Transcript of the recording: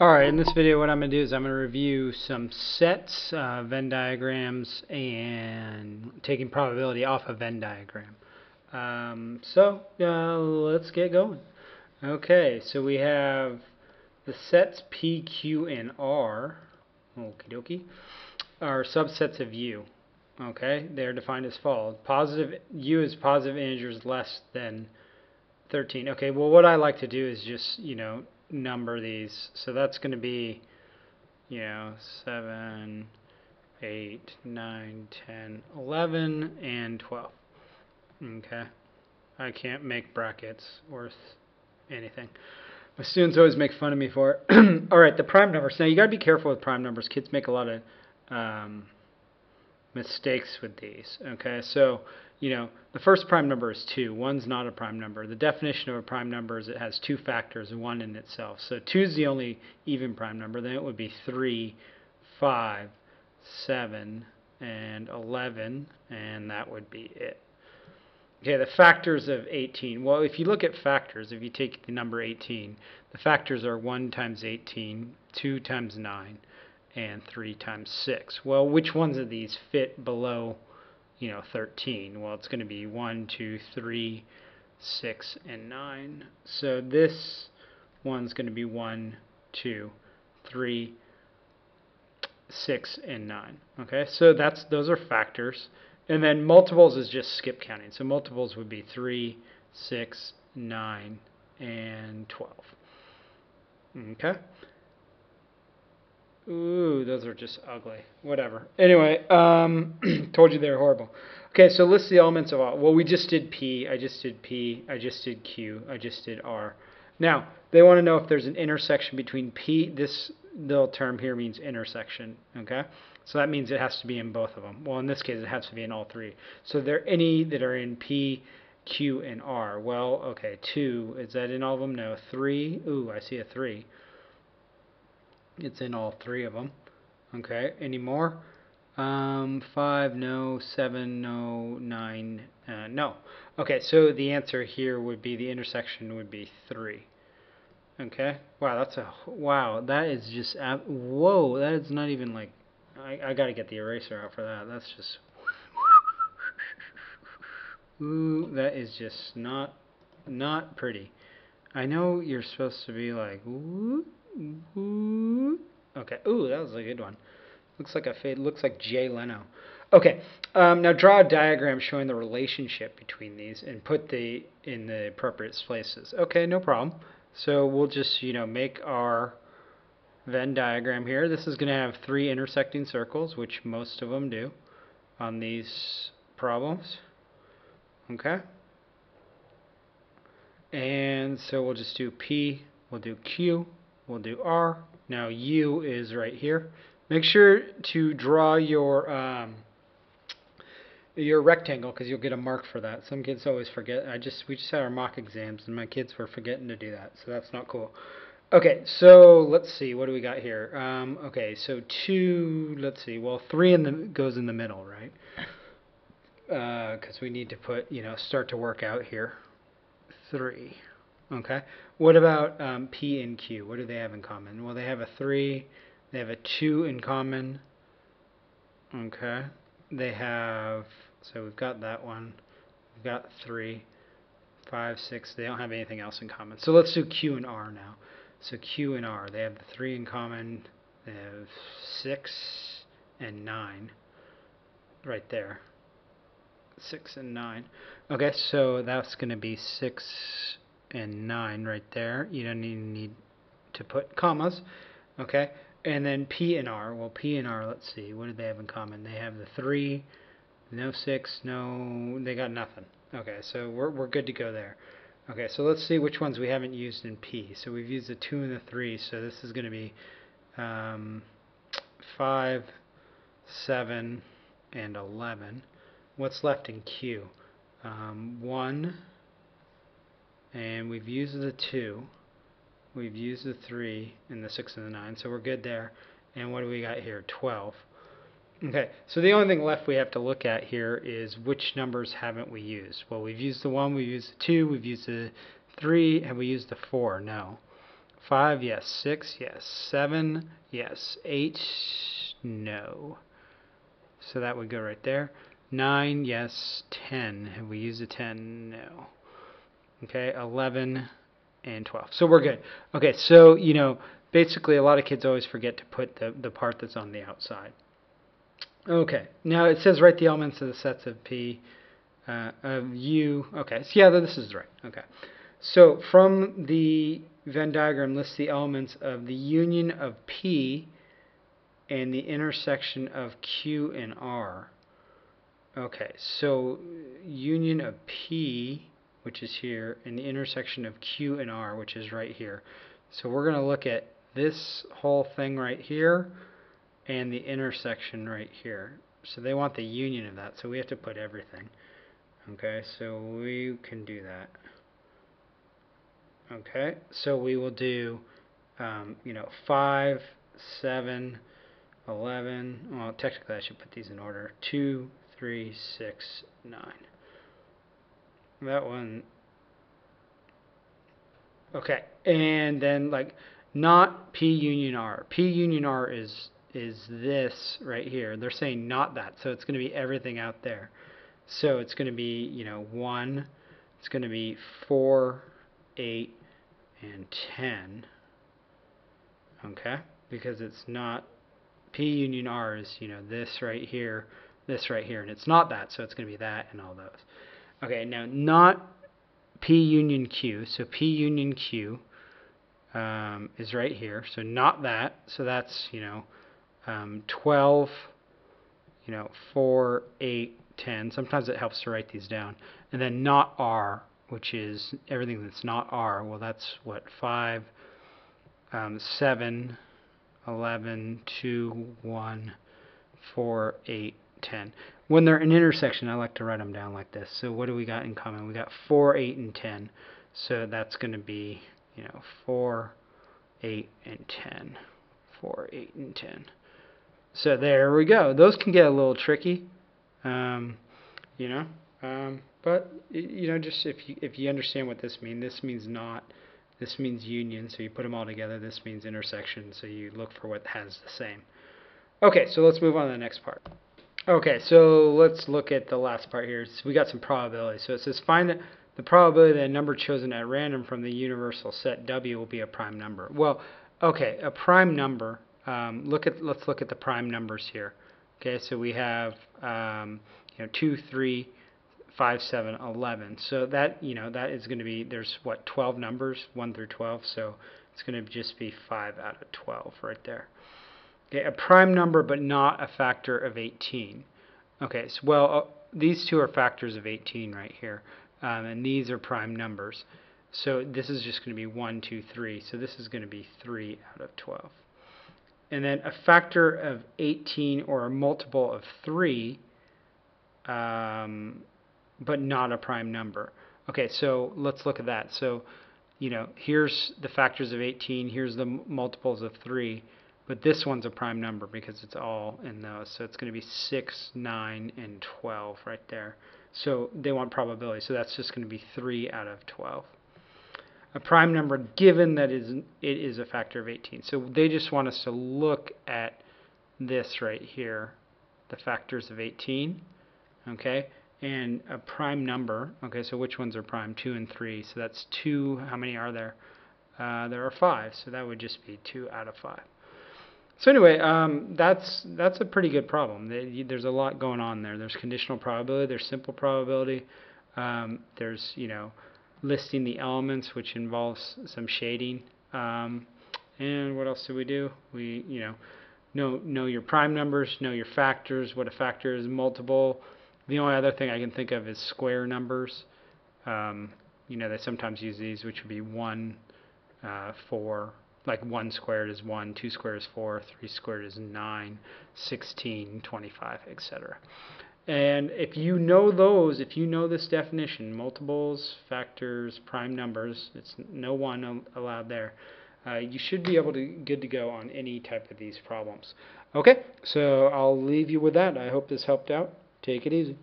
Alright, in this video what I'm going to do is I'm going to review some sets, uh, Venn diagrams, and taking probability off a Venn diagram. Um, so, uh, let's get going. Okay, so we have the sets P, Q, and R, okie dokie, are subsets of U. Okay, they're defined as follows. Positive, U is positive integers less than 13. Okay, well what I like to do is just, you know, number these. So that's going to be, you know, 7, 8, 9, 10, 11, and 12. Okay. I can't make brackets worth anything. My students always make fun of me for it. All right, the prime numbers. Now, you got to be careful with prime numbers. Kids make a lot of um, mistakes with these. Okay, so you know, the first prime number is 2. 1's not a prime number. The definition of a prime number is it has two factors, 1 in itself. So 2 is the only even prime number. Then it would be 3, 5, 7, and 11, and that would be it. Okay, the factors of 18. Well, if you look at factors, if you take the number 18, the factors are 1 times 18, 2 times 9, and 3 times 6. Well, which ones of these fit below you know, 13. Well, it's going to be 1, 2, 3, 6, and 9. So this one's going to be 1, 2, 3, 6, and 9. Okay, so that's those are factors. And then multiples is just skip counting. So multiples would be 3, 6, 9, and 12. Okay. Ooh, those are just ugly. Whatever. Anyway, um, told you they were horrible. Okay, so list the elements of all. Well, we just did P. I just did P. I just did Q. I just did R. Now, they want to know if there's an intersection between P. This little term here means intersection. Okay? So that means it has to be in both of them. Well, in this case, it has to be in all three. So there are any that are in P, Q, and R. Well, okay, 2. Is that in all of them? No. 3. Ooh, I see a 3. It's in all three of them. Okay, any more? Um, 5, no, 7, no, 9, uh, no. Okay, so the answer here would be, the intersection would be 3. Okay, wow, that's a, wow, that is just, whoa, that is not even like, I, I gotta get the eraser out for that, that's just, ooh, that is just not, not pretty. I know you're supposed to be like, ooh, Okay. Ooh, that was a good one. Looks like a fade. Looks like Jay Leno. Okay. Um, now draw a diagram showing the relationship between these and put the in the appropriate places. Okay, no problem. So we'll just you know make our Venn diagram here. This is going to have three intersecting circles, which most of them do on these problems. Okay. And so we'll just do P, we'll do Q, We'll do R. Now U is right here. Make sure to draw your um, your rectangle because you'll get a mark for that. Some kids always forget. I just we just had our mock exams and my kids were forgetting to do that, so that's not cool. Okay, so let's see. What do we got here? Um, okay, so two. Let's see. Well, three in the goes in the middle, right? Because uh, we need to put you know start to work out here. Three. Okay. What about um, P and Q? What do they have in common? Well, they have a 3, they have a 2 in common. Okay. They have, so we've got that one. We've got 3, 5, 6. They don't have anything else in common. So let's do Q and R now. So Q and R, they have the 3 in common. They have 6 and 9 right there. 6 and 9. Okay, so that's going to be 6 and 9 right there. You don't even need to put commas. Okay, and then P and R. Well, P and R, let's see, what do they have in common? They have the 3, no 6, no, they got nothing. Okay, so we're, we're good to go there. Okay, so let's see which ones we haven't used in P. So we've used the 2 and the 3, so this is going to be um, 5, 7, and 11. What's left in Q? Um, 1, and we've used the 2 we've used the 3 and the 6 and the 9 so we're good there and what do we got here 12 okay so the only thing left we have to look at here is which numbers haven't we used well we've used the 1 we've used the 2 we've used the 3 and we used the 4 no Five, yes. Six, yes. Seven, yes. Eight, no. So that would go right there. Nine, yes. Ten. Have we used a ten? No. Okay, eleven and twelve. So we're good. Okay, so you know, basically a lot of kids always forget to put the, the part that's on the outside. Okay, now it says write the elements of the sets of P uh, of U. Okay, so yeah, this is right. Okay, so from the Venn diagram lists the elements of the union of P and the intersection of Q and R. Okay, so union of P, which is here, and the intersection of Q and R, which is right here. So we're going to look at this whole thing right here and the intersection right here. So they want the union of that, so we have to put everything. Okay, so we can do that. Okay, so we will do, um, you know, 5, 7, 11, well, technically I should put these in order, 2, 3, 6, 9. That one, okay, and then like, not P union R. P union R is is this right here. They're saying not that, so it's going to be everything out there. So it's going to be, you know, 1, it's going to be 4, 8, and 10. Okay? Because it's not, P union R is, you know, this right here, this right here, and it's not that, so it's going to be that and all those. Okay, now not P union Q, so P union Q um, is right here, so not that, so that's, you know, um, 12, you know, 4, 8, 10. Sometimes it helps to write these down. And then not R, which is everything that's not R. Well, that's what, 5, um, 7, 11, 2, 1, 4, 8, 10. When they're an intersection, I like to write them down like this. So what do we got in common? We got 4, 8, and 10. So that's going to be, you know, 4, 8, and 10. 4, 8, and 10. So there we go. Those can get a little tricky, um, you know. Um, but you know, just if you if you understand what this means, this means not. This means union, so you put them all together. This means intersection, so you look for what has the same. Okay, so let's move on to the next part. Okay, so let's look at the last part here. So we got some probability. So it says find the, the probability that a number chosen at random from the universal set W will be a prime number. Well, okay, a prime number um, look at let's look at the prime numbers here. Okay, so we have um, you know 2, 3, 5, 7, 11. So that you know that is going to be there's what 12 numbers 1 through 12. So it's going to just be 5 out of 12 right there. Okay, a prime number but not a factor of 18. Okay, so well uh, these two are factors of 18 right here, um, and these are prime numbers. So this is just going to be 1, 2, 3. So this is going to be 3 out of 12 and then a factor of 18 or a multiple of 3, um, but not a prime number. Okay, so let's look at that. So, you know, here's the factors of 18, here's the multiples of 3, but this one's a prime number because it's all in those. So it's going to be 6, 9, and 12 right there. So they want probability, so that's just going to be 3 out of 12 a prime number given that is it is a factor of 18. So they just want us to look at this right here, the factors of 18, okay, and a prime number, okay, so which ones are prime? 2 and 3, so that's 2, how many are there? Uh, there are 5, so that would just be 2 out of 5. So anyway, um, that's that's a pretty good problem. There's a lot going on there. There's conditional probability, there's simple probability, um, there's, you know, listing the elements, which involves some shading. Um, and what else do we do? We, you know, know know your prime numbers, know your factors, what a factor is, multiple. The only other thing I can think of is square numbers. Um, you know, they sometimes use these, which would be 1, uh, 4, like 1 squared is 1, 2 squared is 4, 3 squared is 9, 16, 25, etc. And if you know those, if you know this definition, multiples, factors, prime numbers, it's no one allowed there, uh, you should be able to good to go on any type of these problems. Okay, so I'll leave you with that. I hope this helped out. Take it easy.